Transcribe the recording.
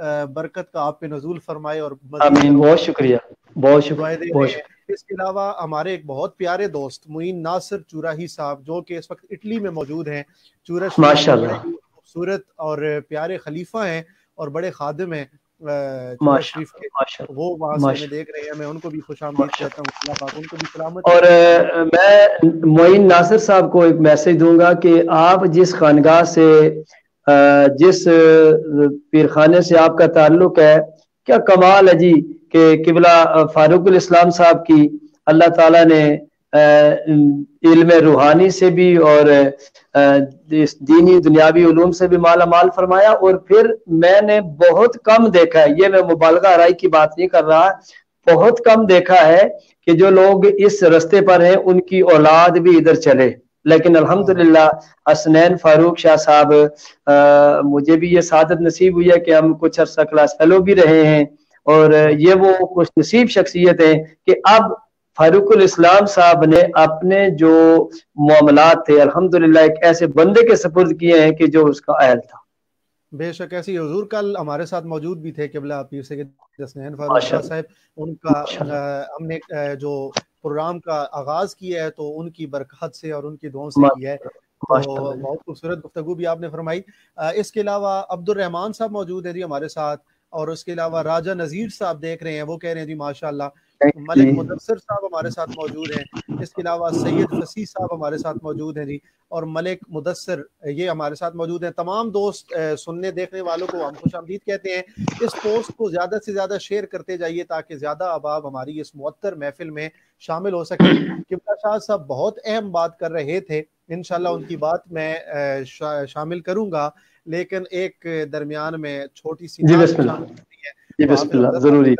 बरकत का आप पे नजूल फरमाए और आमीन बहुत शुक्रिया बहुत शुक्रिया इसके अलावा हमारे एक बहुत प्यारे दोस्त मुइन नासिर चूराही साहब जो कि इस वक्त इटली में मौजूद हैं। चूरश खूबसूरत और प्यारे खलीफा हैं और बड़े खादिम हैं शरीफ के। वो वहाँ से देख रहे हैं मैं उनको भी खुश आमदीद कहता हूँ। उनको भी सलामत और मैं मोइन नासिर साहब को एक मैसेज दूँगा कि आप जिस खानगाह से जिस पीरखाने से आपका ताल्लुक है, क्या कमाल है जी कि किबला फारूक इस्लाम साहब की अल्लाह ताला ने इल्म रूहानी से भी और इस दीनी दुनियावी उलूम से भी माला माल फरमाया और फिर मैंने बहुत कम देखा है। ये मैं मुबालगा राय की बात नहीं कर रहा, बहुत कम देखा है कि जो लोग इस रस्ते पर हैं, उनकी औलाद भी इधर चले। लेकिन अल्हम्दुलिल्लाह असनैन फारूक शाह साहब मुझे भी ये सादत नसीब हुई है कि हम कुछ अर्सा क्लास फेलो भी रहे हैं और ये वो कुछ नसीब शख्सियत है कि अब फारूकुल इस्लाम साहब ने अपने जो मामला थे अल्हम्दुलिल्लाह एक ऐसे बंदे के सपुर्द किए हैं कि जो उसका अहल था। बेशक ऐसी हजूर कल हमारे साथ मौजूद भी थे किबला पीर से फारूक साहब उनका हमने जो प्रोग्राम का आगाज़ किया है तो उनकी बरकत से और उनकी दुआओं से किया है। तो बहुत खूबसूरत गुफ्तु भी आपने फरमाई। इसके अलावा अब्दुल रहमान साहब मौजूद है जी हमारे साथ और उसके अलावा राजा नजीर साहब देख रहे हैं वो कह रहे हैं जी माशाल्लाह मलिक मुदसर साहब हमारे साथ मौजूद हैं। इसके अलावा सैयद फसी साहब हमारे साथ मौजूद हैं जी। और मलिक मुदसर ये हमारे साथ मौजूद हैं। तमाम दोस्त सुनने देखने वालों को हम खुश आमदीद कहते हैं। इस पोस्ट को ज़्यादा से ज़्यादा शेयर करते जाइए ताकि ज़्यादा अबाब हमारी इस मुअत्तर महफिल में शामिल हो सके। किबला शाह साहब बहुत अहम बात कर रहे थे। इनशाला उनकी बात मैं शा, शामिल करूँगा। लेकिन एक दरमियान में छोटी सी बिस्मिल्लाह। ज़रूरी।